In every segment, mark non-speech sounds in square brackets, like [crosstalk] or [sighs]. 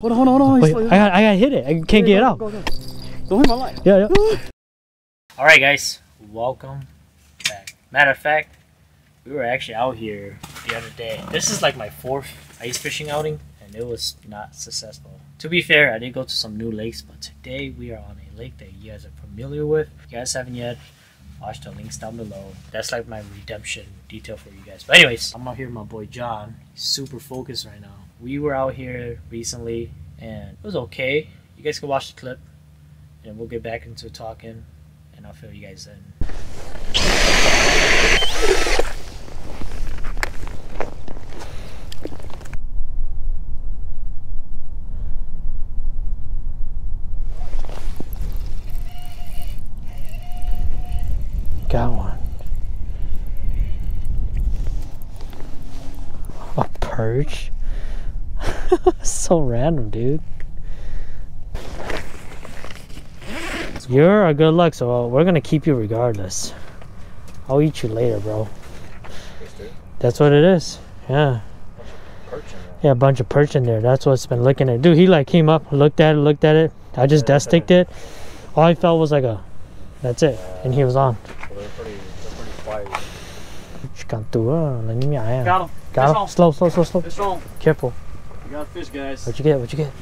Hold on, hold on, hold on. Wait, I got, I got to hit it. I can't get it out. Go, go, go. Don't hit my light. Yeah, yeah. [gasps] All right, guys, welcome back. Matter of fact, we were actually out here the other day. This is like my fourth ice fishing outing, and it was not successful. To be fair, I did go to some new lakes, but today we are on a lake that you guys are familiar with. If you guys haven't yet, watch the links down below. That's like my redemption detail for you guys. But anyways, I'm out here with my boy John. He's super focused right now. We were out here recently, and it was okay. You guys can watch the clip, and we'll get back into talking and I'll fill you guys in. Got one. A [laughs] so random, dude. You're a good luck, so we're gonna keep you regardless. I'll eat you later, bro. That's what it is. Yeah. Yeah, a bunch of perch in there. That's what's been looking at. Dude, he like came up, looked at it, looked at it. I just dead sticked it. All I felt was like a, that's it. And he was on. They're pretty, they're pretty quiet. Cantua, là những nhảy à. Got him. Got him. Slow, slow, slow, slow. Fish on. Careful. We got fish, guys. What'd you get? What'd you get?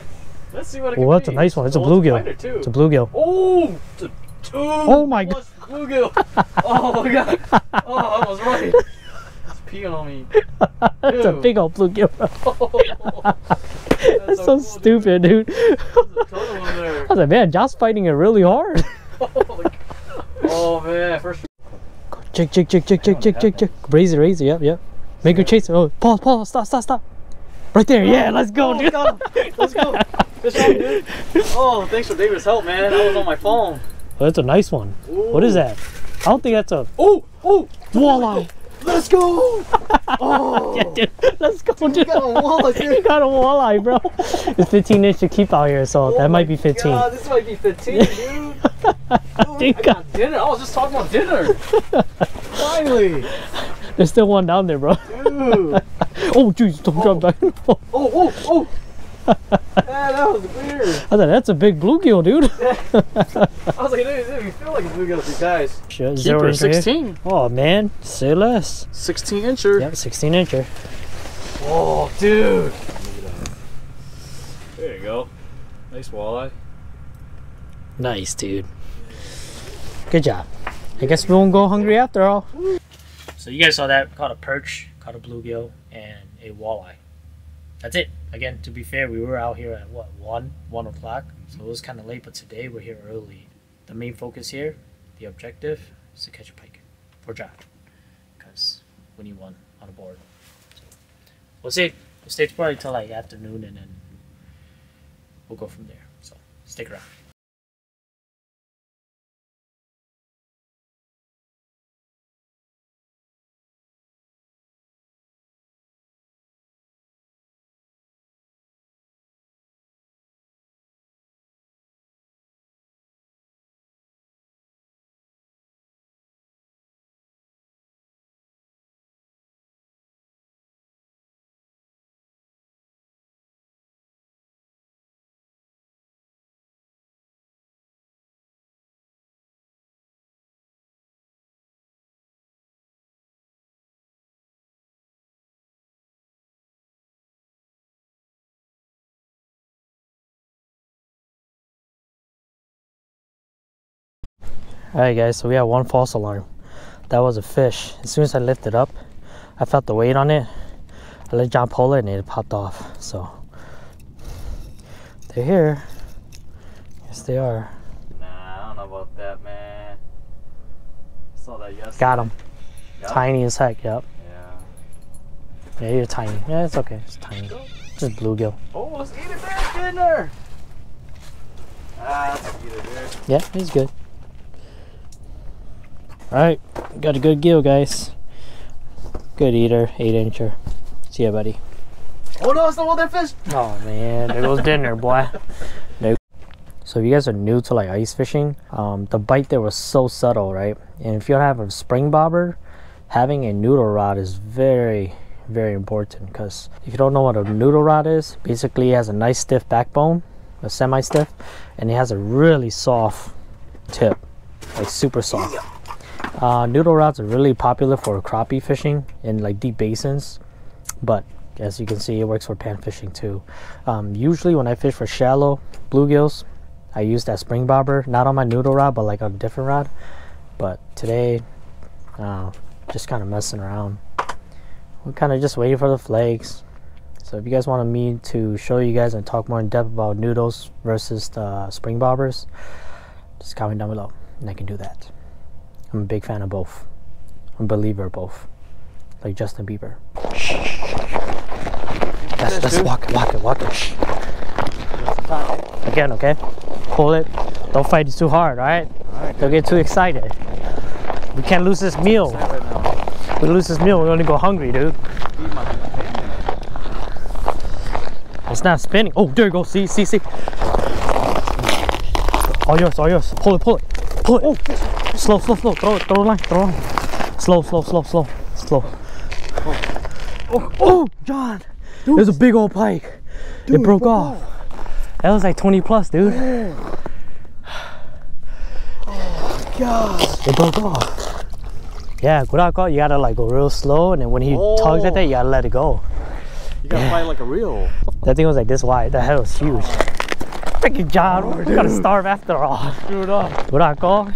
Let's see what it Oh, can that's a nice one. It's a Oh, bluegill. fighter, too. It's a bluegill. Oh, it's a two. Oh my god. Bluegill. [laughs] oh my god. Oh, I was right. It's peeing on me. [laughs] That's a big old bluegill. [laughs] That's That's so cool, stupid, dude. There's a total one there. I was like, man, Josh fighting it really hard. Oh, oh man, first. Chick, chick, chick, chick, chick, chick, chick, chick. Raise it. Yep, yep. Make her chase it. Oh, pause, pause. Stop, stop, stop. Right there. Yeah, let's go, Oh, dude. got him. Let's go. Fish on, dude. [laughs] Oh, thanks for David's help, man. I was on my phone. Oh, that's a nice one. What is that? I don't think that's a Oh, oh, walleye. let's go. [laughs] Oh, Yeah, dude. Let's go, dude. you got a walleye, [laughs] You got a walleye, bro. It's 15 inch to keep out here, so oh that Oh might be 15. God, this might be 15, dude. Dude, I got dinner. I was just talking about dinner. Finally, There's still one down there, bro. dude. [laughs] Oh, jeez, don't drop oh. back. I Oh, oh, oh. Man, that was weird. I thought that's a big bluegill, dude. [laughs] I was like, it didn't even feel like a bluegill to you guys. Shit, Keeper, inch right here. 16. Oh man, say less. 16 incher. Yep, 16 incher. Oh, dude. There you go. Nice walleye. Nice, dude. Good job. I guess we won't go hungry after all. So you guys saw that. Caught a perch, caught a bluegill, and a walleye. That's it. Again, to be fair, we were out here at what one, one o'clock, so it was kind of late. But today we're here early. The main focus here, the objective, is to catch a pike for John, because we need one on the board. So we'll see. We'll stay probably till like afternoon, and then we'll go from there. So stick around. Alright guys, so we have one false alarm. That was a fish. As soon as I lifted up, I felt the weight on it. I let John pull it and it popped off. So they're here. Yes they are. Nah, I don't know about that, man. saw that yesterday. Got him. Got? Tiny as heck, yep. Yeah. Yeah, you're tiny. Yeah, it's okay. It's tiny. Just bluegill. Oh, let's eat it there, dinner. Ah, let's eat it there. Yeah, he's good. Alright, got a good gill, guys. Good eater, 8 incher. See ya, buddy. Oh no, it's the one that fish. Oh man, there goes dinner, boy. Nope. So if you guys are new to like ice fishing, um, the bite there was so subtle, right? And if you don't have a spring bobber, having a noodle rod is very, very important because if you don't know what a noodle rod is, basically it has a nice stiff backbone, a semi-stiff, and it has a really soft tip, like super soft. Uh, noodle rods are really popular for crappie fishing in like deep basins, but as you can see, it works for pan fishing too. Um, usually, when I fish for shallow bluegills, I use that spring bobber, not on my noodle rod, but like on a different rod. But today, uh, just kind of messing around. We're kind of just waiting for the flakes. So if you guys wanted me to show you guys and talk more in depth about noodles versus the spring bobbers, just comment down below, and I can do that. I'm a big fan of both. I'm a believer of both. Like Justin Bieber. That's, that's walk it, walk it, walk it. Again, okay? Pull it. Don't fight it too hard, alright? Don't get too excited. We can't lose this meal. Right. We lose this meal, we're gonna go hungry, dude. Feed my family. It's not spinning. Oh, there you go. See, see, see. All yours, all yours. Pull it, pull it. Pull it. Oh. Slow, slow, slow. Throw it, throw the line, throw line. Slow, slow, slow, slow, slow. Oh. oh, oh, John. Dude. There's a big old pike. it broke off. That was like 20 plus, dude. Oh, oh God. It broke off. Yeah, Gurako, oh. you gotta like go real slow, and then when he tugs at that, you gotta let it go. You gotta Yeah. fight like a real. That thing was like this wide. That head was huge. Freaking John, we're gonna starve after all. Screw it up. Gurako.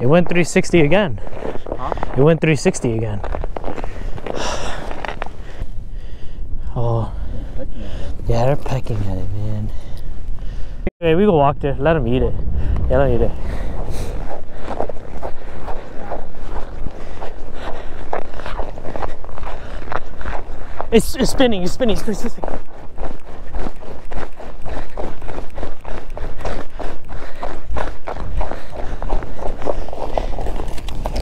It went 360 again. Huh? It went 360 again. [sighs] oh. Yeah, they're pecking at it, man. Hey, we go walk there. Let them eat it. Yeah, let them eat it. It's, it's spinning, it's spinning, it's 360.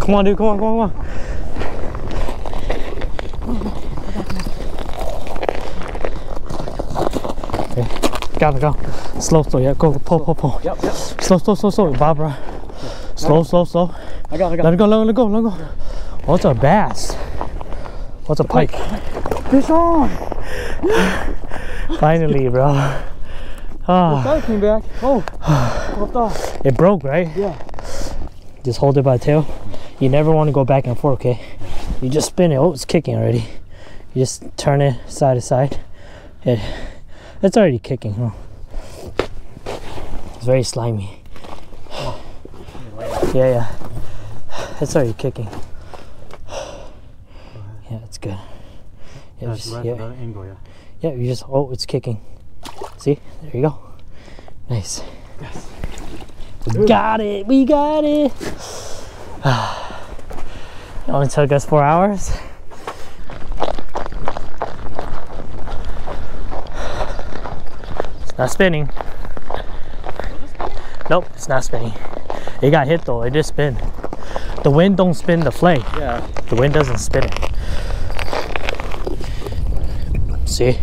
Come on, dude, come on, come on, come on. Okay, gotta go. Slow, slow, yeah, go, pull, pull, pull. Yep, yep. Slow, slow, slow, slow, Barbara. Slow, slow, slow. I got, I got. Let it go, let it go, let it go. What's a bass? What's a pike? Fish on. Finally, bro. [laughs] Ah, Guy came back. Oh, [sighs] off. it broke, right? Yeah. Just hold it by the tail. You never want to go back and forth, okay? You just spin it. Oh, it's kicking already. You just turn it side to side. It, it's already kicking, huh? It's very slimy. Yeah, yeah. It's already kicking. Yeah, it's good. Yeah, just, right yeah, angle, yeah. yeah, you just, oh, it's kicking. See? There you go. Nice. Yes. We got it. We got it. [sighs] Ah. It only took us four hours. It's not spinning. Nope, it's not spinning. It got hit though. It did spin. The wind don't spin the flake. Yeah. The wind doesn't spin it. See?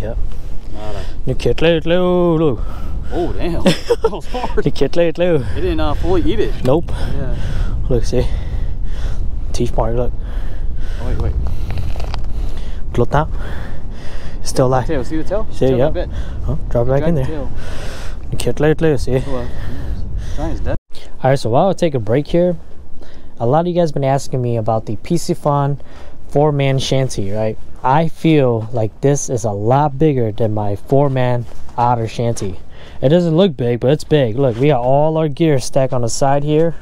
Yep. Nada. Nu kittlar ut Lulu. Oh, damn. [laughs] that was hard. Nu kittlar ut Lulu. It didn't uh, fully eat it. Nope. Yeah. Look, see? Teeth mark, look. Oh, wait, wait. Out. It's still alive. Tail, see the tail? See, tail bit. Huh? Drop it back in there. tail. Kittlar ut Lulu, see? Oh, uh. Giant's dead. Alright, so while I take a break here, a lot of you guys been asking me about the Piscifun four man shanty, right? I feel like this is a lot bigger than my four man otter shanty. It doesn't look big, but it's big. Look, we got all our gear stacked on the side here.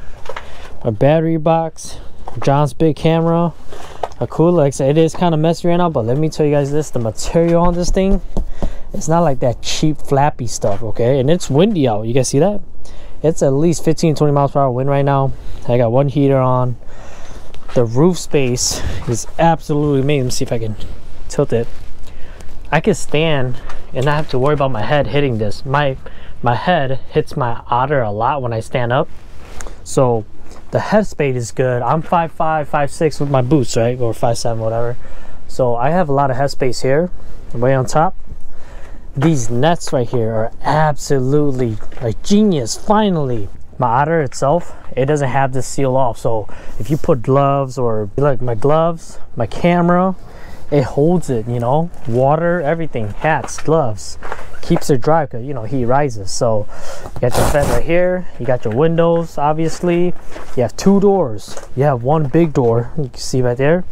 A battery box, John's big camera, a cooler. Like it is kind of messy right now, but let me tell you guys this: the material on this thing, it's not like that cheap flappy stuff, okay? And it's windy out. You guys see that? It's at least 15 20 miles per hour wind right now. I got one heater on. The roof space is absolutely amazing. Let me see if I can tilt it. I can stand and I have to worry about my head hitting this. My my head hits my otter a lot when I stand up. So the head space is good. I'm 5'5, 5'6 with my boots, right? Or 5'7, whatever. So I have a lot of head space here, way on top. these nets right here are absolutely like genius. Finally, my otter itself, it doesn't have this seal off. So if you put gloves or like my gloves, my camera, it holds it, you know, water, everything, hats, gloves, keeps it dry because, you know, heat rises. So you got your vent right here, you got your windows, obviously. You have two doors. You have one big door, you can see right there.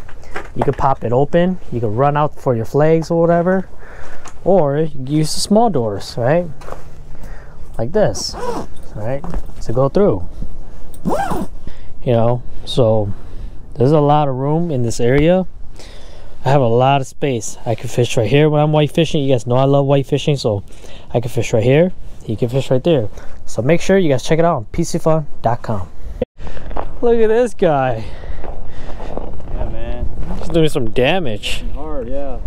You can pop it open, you can run out for your flags or whatever, or you use the small doors, right? Like this, right? To go through. You know, so there's a lot of room in this area I have a lot of space. I can fish right here when I'm white fishing. You guys know I love white fishing, so I can fish right here. You can fish right there. So make sure you guys check it out on piscifun.com. Look at this guy. Yeah, man. He's doing some damage. Hard, yeah.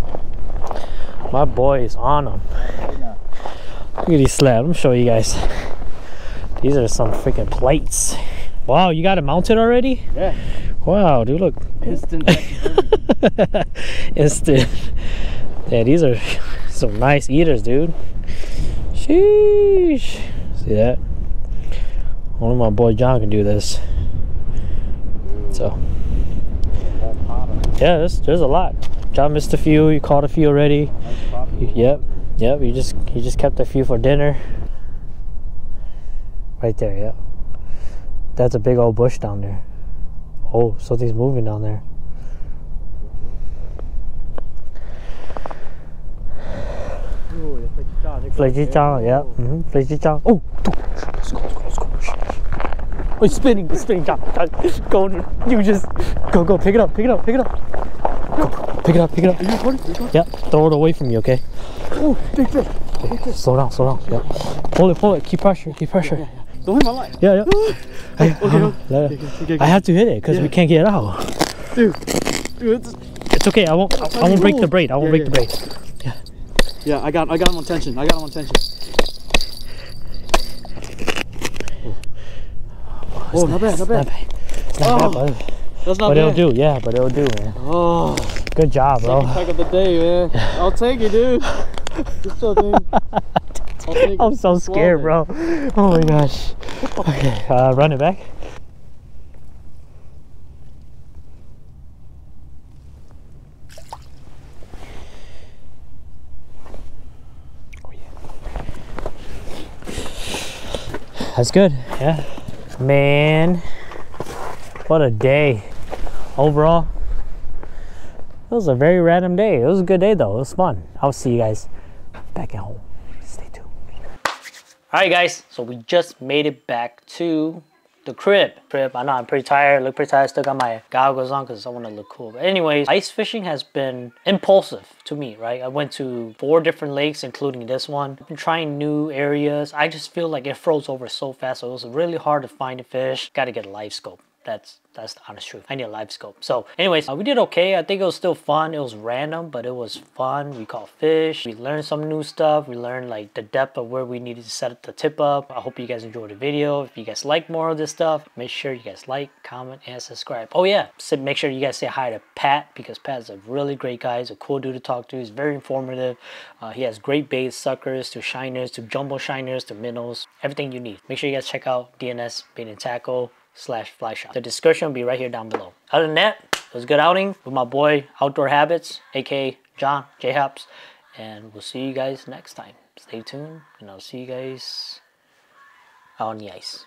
My boy is on him. Look at these slabs. Let me show you guys. These are some freaking plates. Wow, you got it mounted already? Yeah. Wow, dude, look. Instant. [laughs] Instant. Yeah, these are [laughs] some nice eaters, dude. Sheesh. See that? Only my boy John can do this. So, yeah, there's, there's a lot. John missed a few. You caught a few already. Yep, yep. You just you just kept a few for dinner. Right there, yep. That's a big old bush down there. Oh, something's moving down there. Flechichang, yeah. Mm-hmm. Flechichang. Oh, let's go, let's go, let's go. Oh, it's spinning, it's spinning. John, John, go, you just go, go, pick it up, pick it up, pick it up. Go, pick it up, pick it up. Are you recording? Are you recording? Yeah, throw it away from you, okay? Oh, big fish. okay. Slow down, slow down. Yeah. Pull it, pull it. Keep pressure, keep pressure. Don't hit my line. Yeah, yeah. [gasps] Hey, okay, uh, okay, okay, okay, okay. I have to hit it because we can't get it out. Dude. Dude, it's, It's okay. I won't. I won't break the braid. I won't Yeah, break yeah. the braid. yeah, Yeah, I got I got him on tension. I got him on tension. Oh, not bad, not Not bad. bad. It's not Oh, bad, but, That's not but it'll do. Yeah, but it'll do, man. Oh, Good job, bro. second of the day, man. I'll take it, dude. [laughs] Good job, dude. I'll take it. I'm so scared, bro. Oh my gosh. Okay, uh, run it back. Oh, yeah. That's good. Yeah. Man, what a day. Overall, it was a very random day. It was a good day though. It was fun. I'll see you guys back at home. Stay tuned. All right, guys. So we just made it back to the crib. Crib. I know I'm pretty tired. Look pretty tired. Still got my goggles on because I want to look cool. But anyways, ice fishing has been impulsive to me. Right. I went to four different lakes, including this one. I've been trying new areas. I just feel like it froze over so fast. So it was really hard to find a fish. Got to get a live scope. That's that's the honest truth. I need a live scope. So, anyways, uh, we did okay. I think it was still fun. It was random, but it was fun. We caught fish. We learned some new stuff. We learned like the depth of where we needed to set the tip up. I hope you guys enjoyed the video. If you guys like more of this stuff, make sure you guys like, comment, and subscribe. Oh yeah, so make sure you guys say hi to Pat because Pat's a really great guy. He's a cool dude to talk to. He's very informative. Uh, he has great baits, suckers to shiners to jumbo shiners to minnows, everything you need. Make sure you guys check out DNS Bait and Tackle slash fly shop. The description will be right here down below. Other than that, it was a good outing with my boy Outdoor Habits, aka John J Hops, and we'll see you guys next time. Stay tuned, and I'll see you guys on the ice.